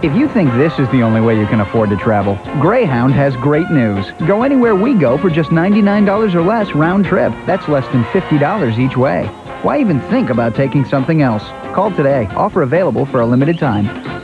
If you think this is the only way you can afford to travel, Greyhound has great news. Go anywhere we go for just $99 or less round trip. That's less than $50 each way. Why even think about taking something else? Call today. Offer available for a limited time.